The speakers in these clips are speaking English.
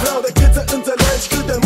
vreau decât să înțelegi cât de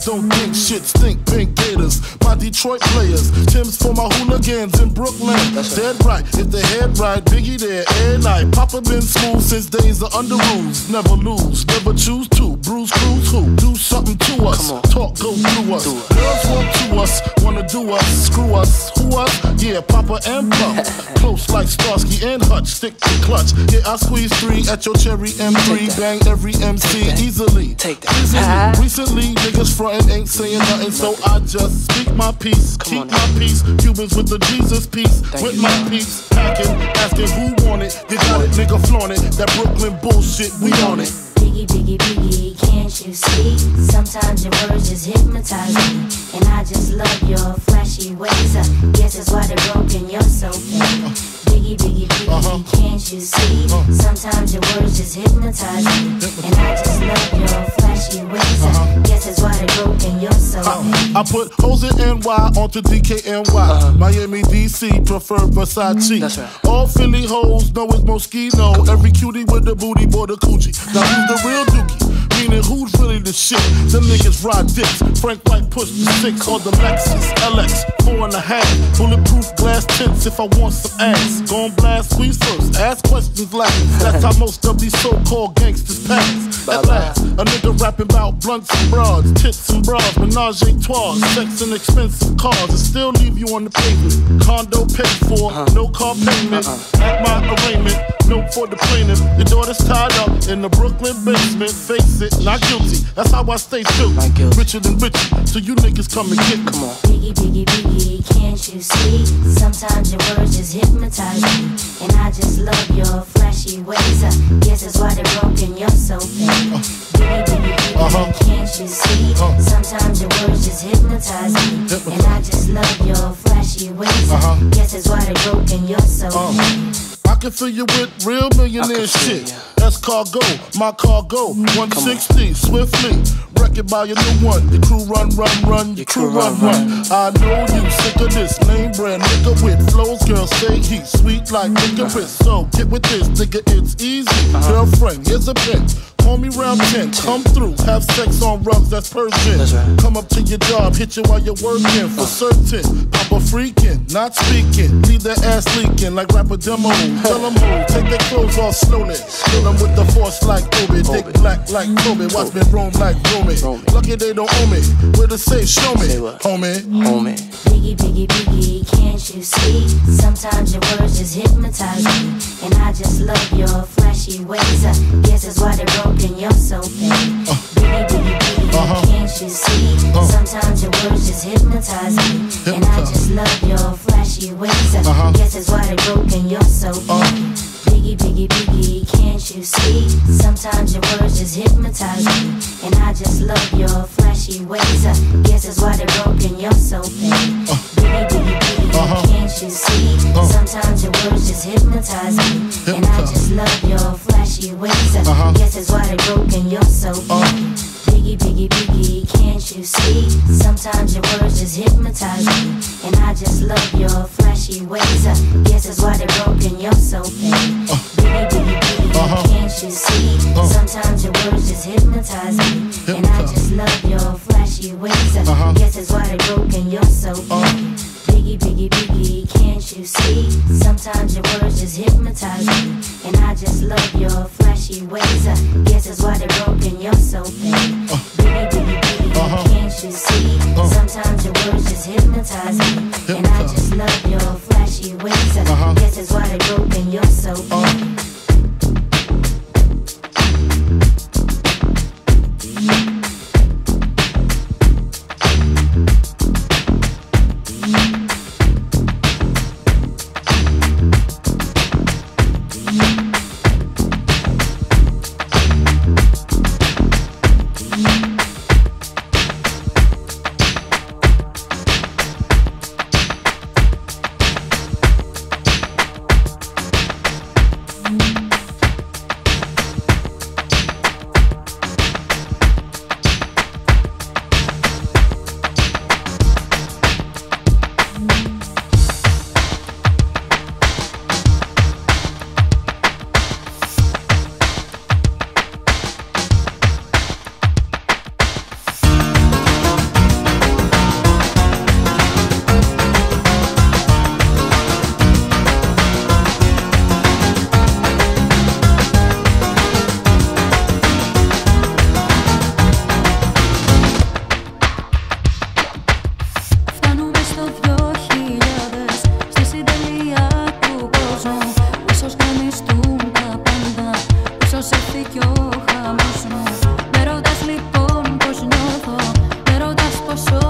haters don't think shit stink. Pink Gators, my Detroit players. Tim's for my hooligans in Brooklyn. That's Dead right, if the head right, Biggie there, and night. Papa been smooth since days of Underoos. Never lose, never choose to. Bruise, cruise, who? Do something to us. Talk, go through us. Girls want to us, wanna do us, screw us, who us? Yeah, Papa and Puff. Close like Starsky and Hutch, stick to clutch. Yeah, I squeeze three at your cherry M3. Bang every MC easily. Take that. Easily. Ah. Recently, niggas frontin' ain't saying nothing, so I just speak my peace, keep on my peace. Cubans with the Jesus piece, with you. my peace. Packing, asking who want it. You got it, nigga, flaunt it. That Brooklyn bullshit, we on it. Biggie, biggie, biggie, can't you see? Sometimes your words just hypnotize me. And I just love your flashy ways. I guess that's why they're broken, you're so fake. Biggie, biggie, biggie, Uh-huh. can't you see? Uh-huh. Sometimes your words just hypnotize me. And I just love your flashy ways. I uh-huh. guess that's why they're broken, you're so fake. Uh, I put hoes in NY onto DKNY. Uh-huh. Miami, DC, prefer Versace. That's right. All Philly hoes know it's Moschino. Every cutie with the booty, boy, the coochie. Now who's the real dookie? Meaning who's really the shit? Them niggas ride dicks. Frank White push the six or the Lexus LX, four and a half. Bulletproof glass tints if I want some ass. Gon' blast squeeze first, ask questions last. That's how most of these so-called gangsters pass. At last, a nigga rapping about blunts and broads, tits and bras, menage a trois, sex and expensive cars, and still leave you on the pavement. Condo paid for, uh-huh. no car payment. Uh-uh. At my arraignment, note for the plaintiff. Your daughter's tied up in the Brooklyn basement. Face it, not guilty. That's how I stay true. Richer than Richie, so you niggas come and get me. Come on. Biggie, biggie, biggie, can't you see? Sometimes your words just hypnotize me. And I just love your flashy ways. I guess that's why they're broken, you're so fake. Biggie, biggie, biggie, Uh-huh. can't you see? Uh. Sometimes your words just hypnotize me. And I just love your flashy ways. I Uh-huh. guess that's why they're broken, you're so Uh. fake. I can fill you with real millionaire I can feel shit. That's cargo, my cargo. 160, swiftly. Wreck it by your new one. Your crew run, run, run. Your crew run, run. I know you sick of this name brand nigga with flows. Girl, say he's sweet like licorice. So get with this, nigga, it's easy. Girlfriend, here's a pen. Call me round 10, come through, have sex on rugs, that's Persian. That's right. Come up to your job, hit you while you're working for certain. Papa freaking, not speaking. Leave their ass leaking like rapper demo. Tell them who, take their clothes off slowly. Kill them with the force like Obi. Dick black like Kobe. Watch me roam like Romy. Romy. Lucky they don't owe me. Where to say, show me, what? homie. Homie. Biggie, biggie, biggie, can't you see? Sometimes your words just hypnotize me. And I just love your flashy ways. I guess that's why they're broken, you're so fake. Biggie, biggie, biggie, Uh-huh. can't you see? Sometimes your words just hypnotize me. And I just love your flashy ways. I Uh-huh. guess that's why they're broken, you're so fake. Biggie, biggie, biggie, can't you see? Sometimes your words just hypnotize me. And I just love your flashy ways. I guess that's why they're broken, you're so fake. Biggie, biggie, biggie, Uh-huh. can't you see? Sometimes your words just hypnotize me. And I just love your flashy ways. I Uh-huh. guess that's why they're broken, you're so fake. Biggie, biggie, biggie, can't you see? Sometimes your words just hypnotize me. And I just love your flashy ways. I guess that's why they're broken, you're so fake. Biggie, biggie, biggie, Uh-huh. can't you see? Sometimes your words just hypnotize me. And I just love your flashy ways. I Uh-huh. guess that's why they're broken, you're so fake. Biggie, biggie, biggie, can't you see? Sometimes your words just hypnotize me. And I just love your flashy ways. I guess that's why they're broken, you're so fake. Biggie, biggie, biggie, Uh-huh. can't you see? Sometimes your words just hypnotize me. And I just love your flashy ways. I Uh-huh. guess that's why they're broken, you're so σε ο χαμός μου. Με λοιπόν πως νιώθω Με ρωτάς πως